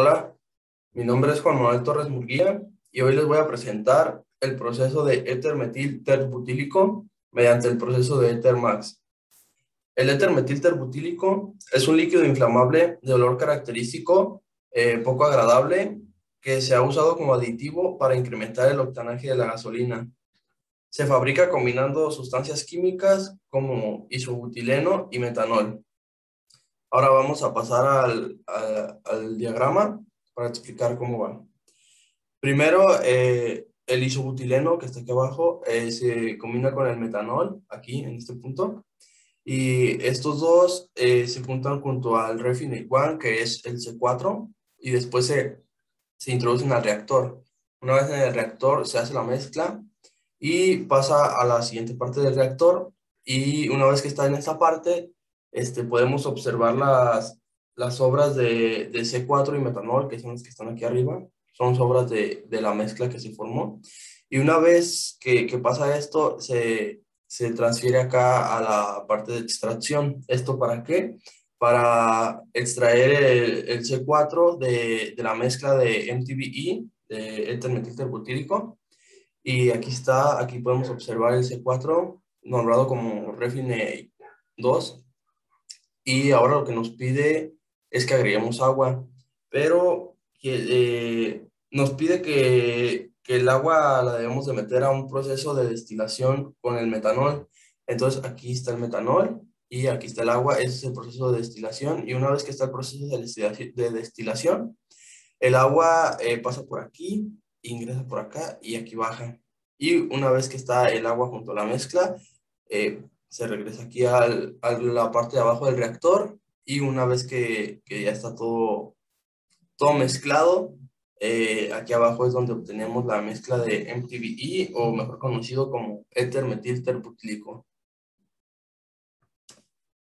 Hola, mi nombre es Juan Manuel Torres Murguía y hoy les voy a presentar el proceso de éter metil terbutílico mediante el proceso de éter max. El éter metil terbutílico es un líquido inflamable de olor característico eh, poco agradable que se ha usado como aditivo para incrementar el octanaje de la gasolina. Se fabrica combinando sustancias químicas como isobutileno y metanol. Ahora vamos a pasar al, al, diagrama para explicar cómo va. Primero, eh, el isobutileno que está aquí abajo eh, se combina con el metanol, aquí en este punto, y estos dos eh, se juntan junto al refinate 1, que es el C4, y después se, se introducen al reactor. Una vez en el reactor se hace la mezcla y pasa a la siguiente parte del reactor, y una vez que está en esta parte, este, podemos observar las, las obras de, de, C4 y metanol, que son las que están aquí arriba, son obras de, de la mezcla que se formó. Y una vez que, que pasa esto, se, se, transfiere acá a la parte de extracción. ¿Esto para qué? Para extraer el, el C4 de, de, la mezcla de MTBE, de etermetilterbutílico. Y aquí está, aquí podemos observar el C4 nombrado como Refine 2 y ahora lo que nos pide es que agreguemos agua, pero eh, nos pide que, que, el agua la debemos de meter a un proceso de destilación con el metanol. Entonces aquí está el metanol y aquí está el agua, ese es el proceso de destilación y una vez que está el proceso de destilación, de destilación el agua eh, pasa por aquí, ingresa por acá y aquí baja. Y una vez que está el agua junto a la mezcla, eh, se regresa aquí al, a la parte de abajo del reactor y una vez que, que ya está todo, todo mezclado, eh, aquí abajo es donde obtenemos la mezcla de MTBE o mejor conocido como éter metil terbutílico.